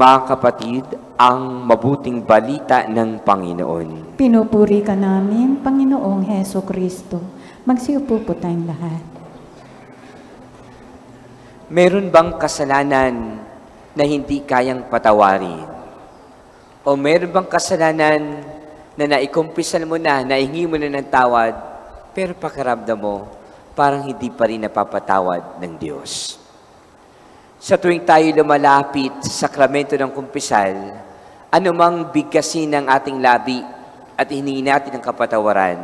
Mga kapatid, ang mabuting balita ng Panginoon. Pinupuri ka namin, Panginoong Heso Kristo. Magsiupo po tayong lahat. Meron bang kasalanan na hindi kayang patawarin? O meron bang kasalanan na naikumpisan mo na, naihingi mo na ng tawad, pero pakiramdam mo, parang hindi pa rin napapatawad ng Diyos? Sa tuwing tayo lumalapit sa sakramento ng kumpisal, anumang bigkasin ng ating labi at hiningi natin ang kapatawaran,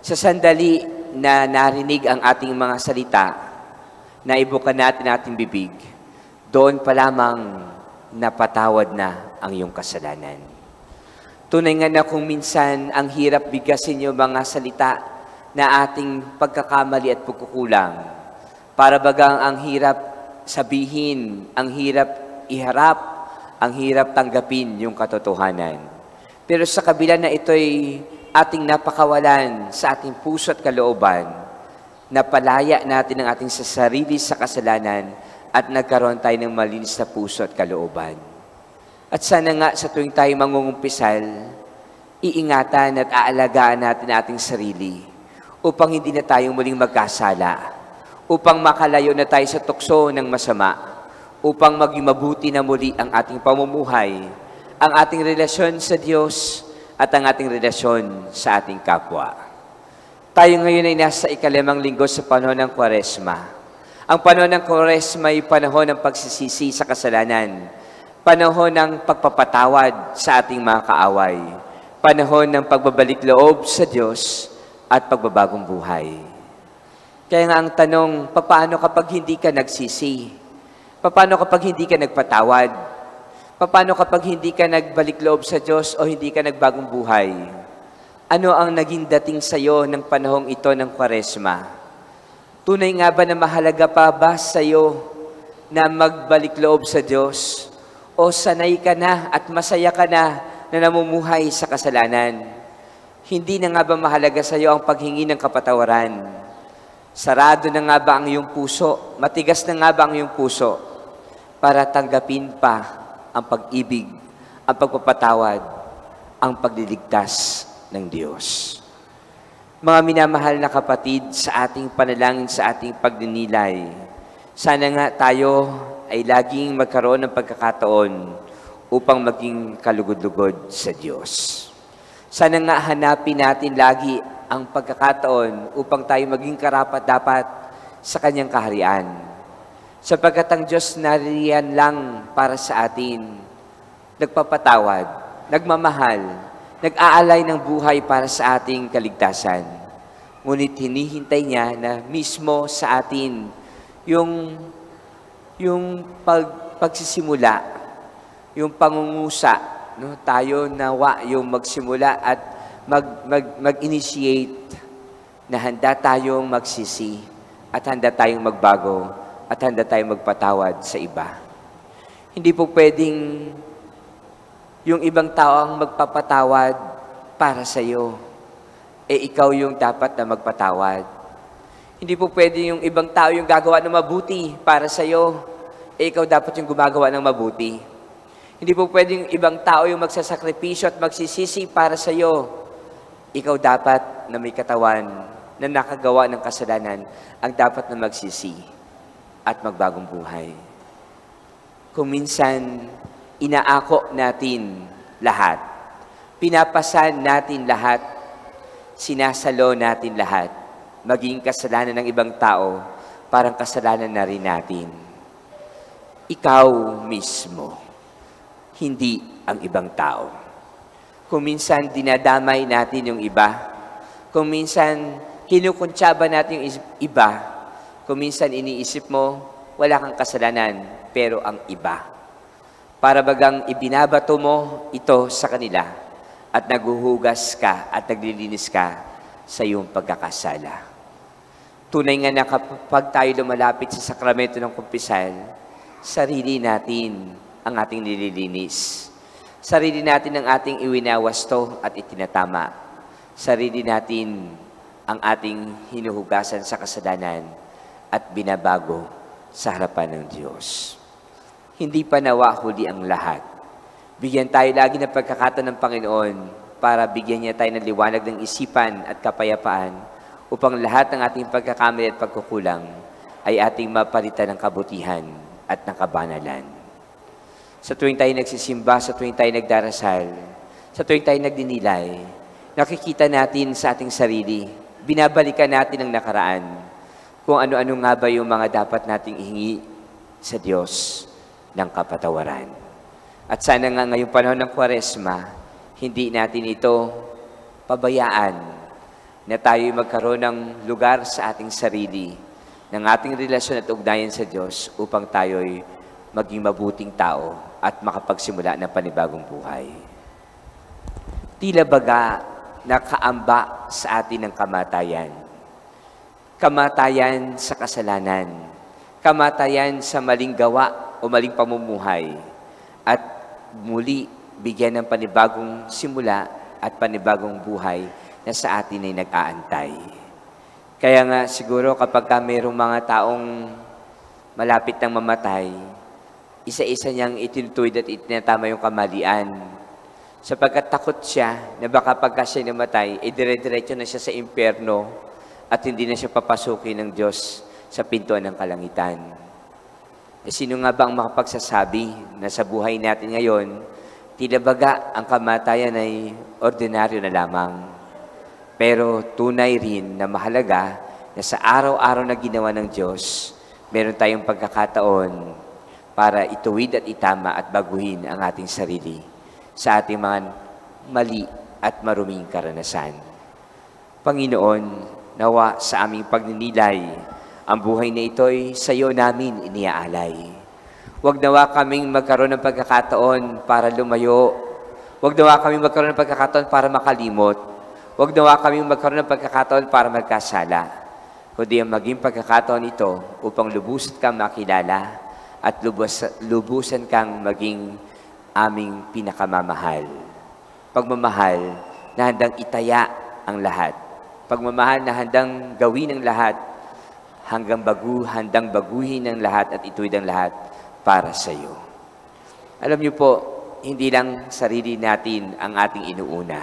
sa sandali na narinig ang ating mga salita, na ibukan natin ating bibig, doon pa lamang napatawad na ang iyong kasalanan. Tunay nga na kung minsan ang hirap bigkasin yung mga salita na ating pagkakamali at pagkukulang. Para bagang ang hirap sabihin, ang hirap iharap, ang hirap tanggapin yung katotohanan. Pero sa kabila na ito'y ating napakawalan sa ating puso at kalooban, napalaya natin ang ating sa sarili sa kasalanan at nagkaroon tayo ng malinis na puso at kalooban. At sana nga sa tuwing tayo mangungumpisal, iingatan at aalagaan natin ating sarili upang hindi na tayong muling magkasala, upang makalayo na tayo sa tukso ng masama, upang maging mabuti na muli ang ating pamumuhay, ang ating relasyon sa Diyos at ang ating relasyon sa ating kapwa. Tayo ngayon ay nasa ikalimang linggo sa panahon ng Kwaresma. Ang panahon ng Kwaresma ay panahon ng pagsisisi sa kasalanan, panahon ng pagpapatawad sa ating mga kaaway, panahon ng pagbabalik loob sa Diyos at pagbabagong buhay. Kaya nga ang tanong, paano kapag hindi ka nagsisi? Paano kapag hindi ka nagpatawad? Paano kapag hindi ka nagbalik loob sa Diyos o hindi ka nagbagong buhay? Ano ang naging dating sa iyo ng panahong ito ng Kwaresma? Tunay nga ba na mahalaga pa ba sa iyo na magbalik loob sa Diyos? O sanay ka na at masaya ka na na namumuhay sa kasalanan? Hindi na nga ba mahalaga sa iyo ang paghingi ng kapatawaran? Sarado na nga ba ang iyong puso? Matigas na nga ba ang iyong puso para tanggapin pa ang pag-ibig, ang pagpapatawad, ang pagliligtas ng Diyos? Mga minamahal na kapatid, sa ating panalangin, sa ating pagdinilay, sana nga tayo ay laging magkaroon ng pagkakataon upang maging kalugod-lugod sa Diyos. Sana nga hanapin natin lagi ang pagkakataon upang tayo maging karapat-dapat sa Kanyang kaharian. Sapagkat ang Diyos nariyan lang para sa atin, nagpapatawad, nagmamahal, nag-aalay ng buhay para sa ating kaligtasan. Ngunit hinihintay niya na mismo sa atin yung, yung pag, pagsisimula, yung pangungusa, no? tayo nawa yung magsimula at mag, mag, mag-initiate na handa tayong magsisi at handa tayong magbago at handa tayong magpatawad sa iba. Hindi po pwedeng yung ibang tao ang magpapatawad para sa iyo. Eh ikaw yung dapat na magpatawad. Hindi po pwede yung ibang tao yung gagawa ng mabuti para sa iyo. Eh ikaw dapat yung gumagawa ng mabuti. Hindi po pwedeng ibang tao yung magsasakripisyo at magsisisi para sa iyo. Ikaw dapat na may katawan na nakagawa ng kasalanan ang dapat na magsisi at magbagong buhay. Kung minsan, inaako natin lahat. Pinapasan natin lahat. Sinasalo natin lahat. Maging kasalanan ng ibang tao, parang kasalanan na rin natin. Ikaw mismo, hindi ang ibang tao. Kung minsan dinadamay natin yung iba, kung minsan kinukuntsaba natin yung iba, kung minsan iniisip mo, wala kang kasalanan, pero ang iba. Para bagang ibinabato mo ito sa kanila at naguhugas ka at naglilinis ka sa iyong pagkakasala. Tunay nga na kapag tayo lumalapit sa sakramento ng kumpisal, sarili natin ang ating nililinis. Sarili natin ang ating iwinawasto at itinatama. Sarili natin ang ating hinuhugasan sa kasalanan at binabago sa harapan ng Diyos. Hindi pa nawa huli ang lahat. Bigyan tayo lagi ng pagkakataon ng Panginoon para bigyan niya tayo ng liwanag ng isipan at kapayapaan upang lahat ng ating pagkakamali at pagkukulang ay ating mapalitan ng kabutihan at ng kabanalan. Sa tuwing tayo nagsisimba, sa tuwing tayo nagdarasal, sa tuwing tayo nagdinilay, nakikita natin sa ating sarili, binabalikan natin ang nakaraan, kung ano-ano nga ba yung mga dapat nating ihingi sa Diyos ng kapatawaran. At sana nga ngayong panahon ng Kwaresma, hindi natin ito pabayaan na tayo magkaroon ng lugar sa ating sarili, ng ating relasyon at ugnayan sa Diyos upang tayo'y maging mabuting tao at makapagsimula ng panibagong buhay. Tila baga nakaamba sa atin ng kamatayan. Kamatayan sa kasalanan. Kamatayan sa maling gawa o maling pamumuhay. At muli bigyan ng panibagong simula at panibagong buhay na sa atin ay nag-aantay. Kaya nga siguro kapag ka mayroong mga taong malapit ng mamatay, isa-isa niyang itinutuwid at itinatama yung kamalian. Sapagkat takot siya na baka pagka siya namatay, eh dire-diretso na siya sa impyerno at hindi na siya papasukin ng Diyos sa pintuan ng kalangitan. E sino nga ba ang makapagsasabi na sa buhay natin ngayon, tila baga ang kamatayan ay ordinaryo na lamang. Pero tunay rin na mahalaga na sa araw-araw na ginawa ng Diyos, meron tayong pagkakataon para ituwid at itama at baguhin ang ating sarili sa ating mga mali at maruming karanasan. Panginoon, nawa sa aming pagninilay, ang buhay na ito'y sa iyo namin iniaalay. Huwag nawa kaming magkaroon ng pagkakataon para lumayo. Huwag nawa kaming magkaroon ng pagkakataon para makalimot. Huwag nawa kaming magkaroon ng pagkakataon para magkasala. Kundi ang maging pagkakataon ito upang lubusan kang makilala at lubos, lubusan kang maging aming pinakamamahal. Pagmamahal na handang itaya ang lahat. Pagmamahal na handang gawin ang lahat hanggang bagu, handang baguhin ang lahat at ituwid ang lahat para sa iyo. Alam niyo po, hindi lang sarili natin ang ating inuuna,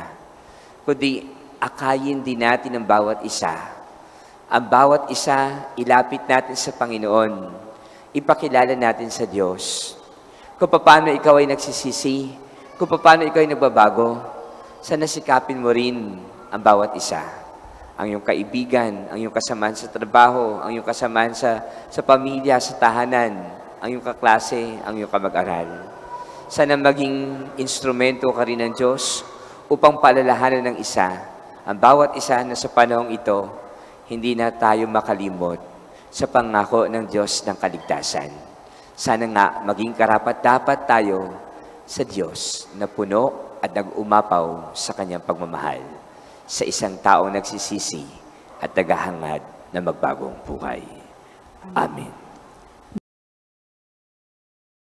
kundi akayin din natin ang bawat isa. Ang bawat isa, ilapit natin sa Panginoon. Ipakilala natin sa Diyos. Kung paano ikaw ay nagsisisi, kung paano ikaw ay nagbabago, sana sikapin mo rin ang bawat isa ang iyong kaibigan, ang iyong kasamaan sa trabaho, ang iyong kasamaan sa, sa pamilya, sa tahanan, ang iyong kaklase, ang iyong kamag-aral. Sana maging instrumento ka rin ng Diyos upang palalahanan ng isa, ang bawat isa na sa panahong ito, hindi na tayo makalimot sa pangako ng Diyos ng kaligtasan. Sana nga maging karapat-dapat tayo sa Diyos na puno at nag-umapaw sa kanyang pagmamahal sa isang taong nagsisisi at naghahangad na magbagong buhay. Amen.